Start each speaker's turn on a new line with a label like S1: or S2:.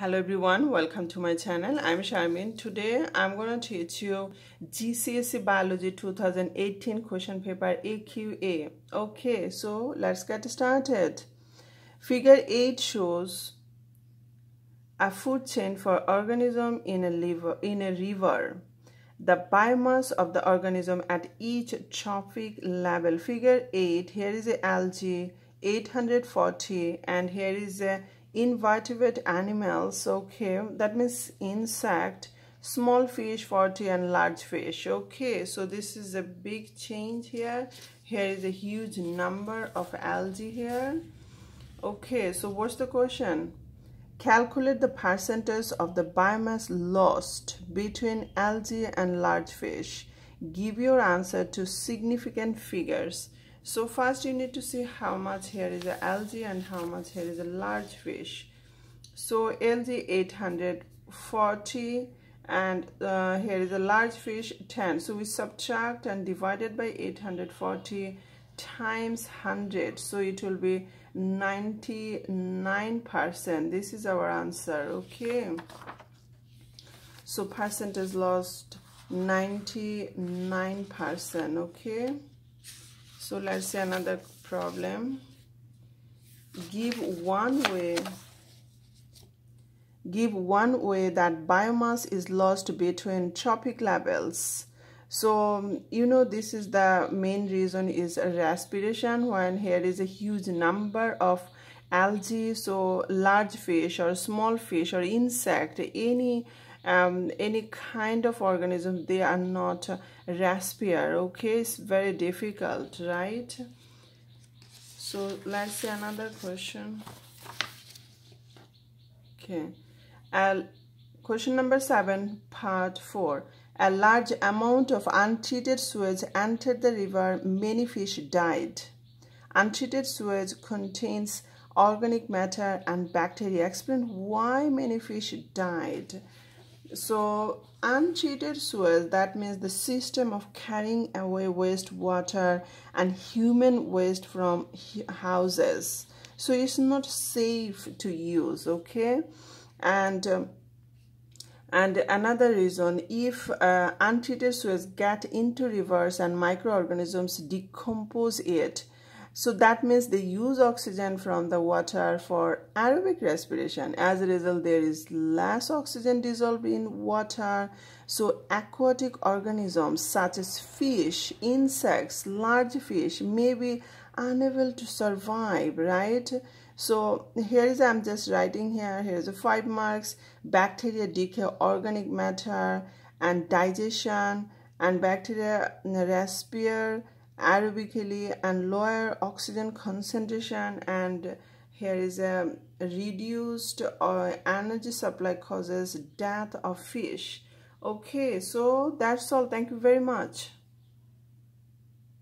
S1: Hello everyone, welcome to my channel. I'm Sharmin. Today I'm going to teach you GCSE Biology 2018 question paper AQA. Okay, so let's get started. Figure 8 shows a food chain for organism in a, liver, in a river. The biomass of the organism at each trophic level. Figure 8, here is a algae 840 and here is a invertebrate animals okay? That means insect small fish 40 and large fish okay? So this is a big change here. Here is a huge number of algae here okay? So what's the question? Calculate the percentage of the biomass lost between algae and large fish. Give your answer to significant figures so first you need to see how much here is a algae and how much here is a large fish. So algae 840 and uh, here is a large fish 10 so we subtract and divided by 840 times 100 so it will be 99 percent. This is our answer okay? So percentage lost 99 percent okay so let's see another problem. Give one way give one way that biomass is lost between trophic levels. So you know this is the main reason is respiration when here is a huge number of algae. So large fish or small fish or insect any um, any kind of organism they are not respire okay? It's very difficult right? So let's see another question. Okay. Uh, question number seven part four. A large amount of untreated sewage entered the river. Many fish died. Untreated sewage contains organic matter and bacteria. Explain why many fish died so untreated sewage that means the system of carrying away wastewater and human waste from houses. So it's not safe to use okay? And um, and another reason if uh, untreated sewage get into rivers and microorganisms decompose it so that means they use oxygen from the water for aerobic respiration. As a result, there is less oxygen dissolved in water. So aquatic organisms such as fish, insects, large fish may be unable to survive, right? So here is I'm just writing here. Here's the five marks. Bacteria decay organic matter and digestion and bacteria respire aerobically and lower oxygen concentration and here is a reduced uh, energy supply causes death of fish. Okay so that's all. Thank you very much